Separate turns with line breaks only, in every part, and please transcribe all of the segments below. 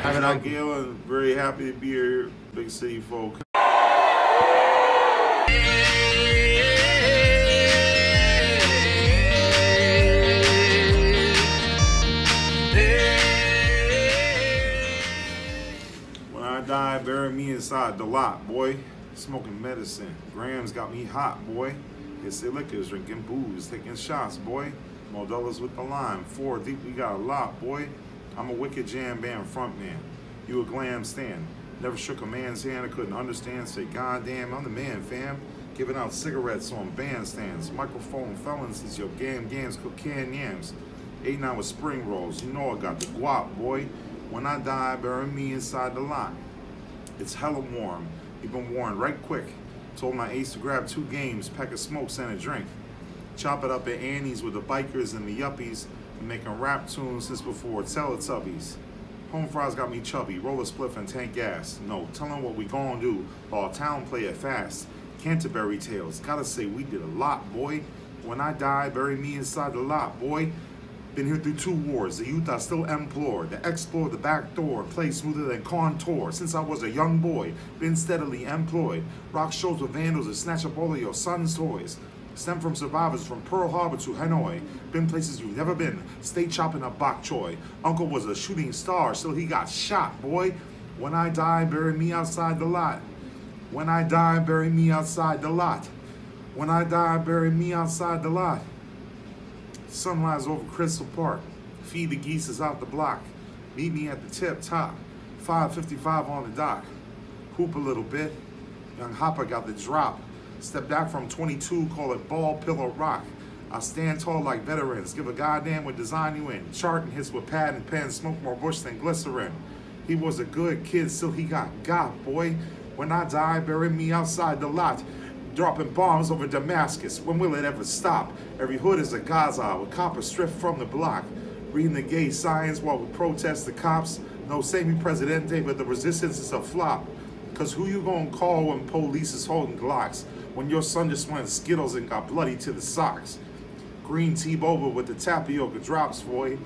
Have an
Scott
uncle.
Galen, very happy to be here, big city folk. When I die, bury me inside Dalat, boy. Smoking medicine. Grams got me hot, boy. It's liquors, drinking booze, taking shots, boy. Modelo's with the lime. Four deep, we got a lot, boy. I'm a wicked jam band frontman. You a glam stand. Never shook a man's hand I couldn't understand. Say, goddamn, I'm the man, fam. Giving out cigarettes on bandstands. Microphone felons is your gam gams, cook canned yams. Eight with spring rolls. You know I got the guap, boy. When I die, bury me inside Dalat. It's hella warm. You've been warned right quick. Told my ace to grab two games, pack of smokes and a drink. Chop it up at Annie's with the bikers and the yuppies. Been making rap tunes since before Teletubbies. Home fries got me chubby, roll a spliff and tank gas. No, tell 'em what we gon' do while town play it fast. Canterbury Tales, gotta say we did a lot, boy. When I die, bury me inside Dalat, boy. Been here through two wars. The youth I still implore to explore the back door, play smoother than contour. Since I was a young boy, been steadily employed. Rock shows with vandals and snatch up all of your son's toys. Stem from survivors from Pearl Harbor to Hanoi. Been places you've never been. Stay chopping up bok choy. Uncle was a shooting star, still he got shot, boy. When I die, bury me outside Dalat. When I die, bury me outside Dalat. When I die, bury me outside Dalat. Sunrise over Crystal Park. Feed the geese is out the block. Meet me at the tip top. 555 on the dock. Hoop a little bit. Young Hopper got the drop. Step back from 22, call it ball, pillow, rock. I stand tall like veterans. Give a goddamn what design you in. Charting hits with pad and pen. Smoke more bush than glycerin. He was a good kid, still he got got, boy. When I die, bury me outside Dalat dropping bombs over Damascus. When will it ever stop? Every hood is a Gaza with copper stripped from the block. Reading the gay science while we protest the cops. No semi presidente, but the resistance is a flop. Cause who you gonna call when police is holding Glocks? When your son just went Skittles and got bloody to the socks. Green tea boba with the tapioca drops, boy.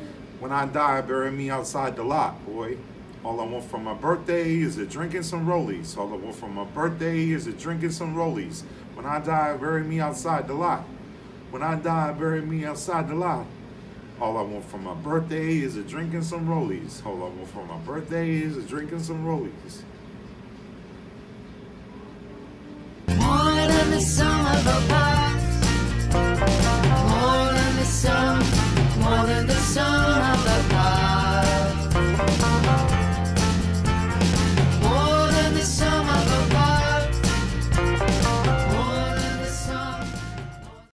When I die, bury me outside Dalat, boy. All I want from my birthday is a drinking some rollies. All I want from my birthday is a drinking some rollies. When I die, bury me outside Dalat. When I die, bury me outside Dalat. All I want from my birthday is a drinking some rollies. All I want from my birthday is a drinking some rollies. the sun.